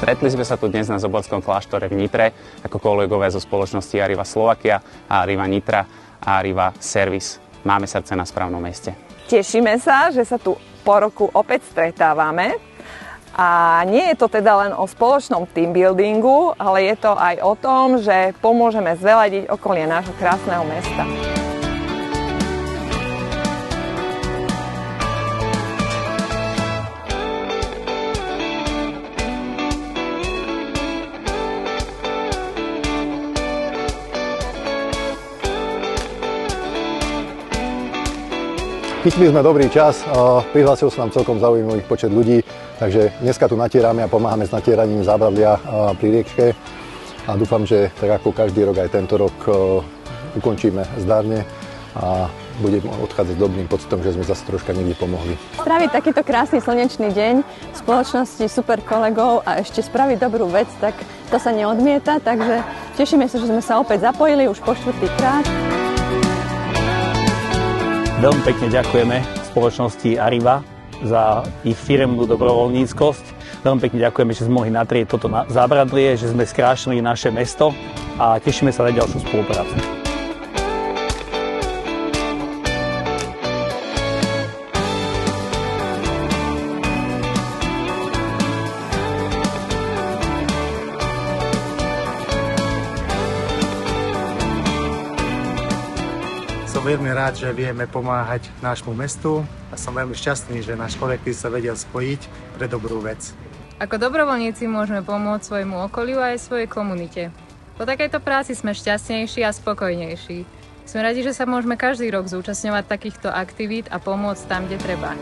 Stretli sme sa tu dnes na Zoborskom kláštore v Nitre ako kolegové zo spoločnosti Arriva Slovakia a Arriva Nitra a Arriva Service. Máme srdce na správnom meste. Tešíme sa, že sa tu po roku opäť stretávame. A nie je to teda len o spoločnom team buildingu, ale je to aj o tom, že pomôžeme zveladiť okolie nášho krásneho mesta. Chytili sme dobrý čas, prihlásil sa nám celkom zaujímavý počet ľudí, takže dneska tu natierame a pomáhame s natieraním zábradlia pri riečke a dúfam, že tak ako každý rok aj tento rok ukončíme zdárne a budem odchádzať dobrým pocitom, že sme zase troška niekde pomohli. Spraviť takýto krásny slnečný deň v spoločnosti super kolegov a ešte spraviť dobrú vec, tak to sa neodmieta, takže tešíme sa, že sme sa opäť zapojili už po štvrtý krát. Veľmi pekne ďakujeme spoločnosti Arriva za ich firemnú dobrovoľníckosť. Veľmi pekne ďakujeme, že sme mohli natrieť toto zábradlie, že sme skrášili naše mesto a tešíme sa na ďalšiu spoluprácu. Som veľmi rád, že vieme pomáhať nášmu mestu a som veľmi šťastný, že náš kolektív sa vedel spojiť pre dobrú vec. Ako dobrovoľníci môžeme pomôcť svojmu okoliu a aj svojej komunite. Po takejto práci sme šťastnejší a spokojnejší. Sme radi, že sa môžeme každý rok zúčastňovať takýchto aktivít a pomôcť tam, kde treba.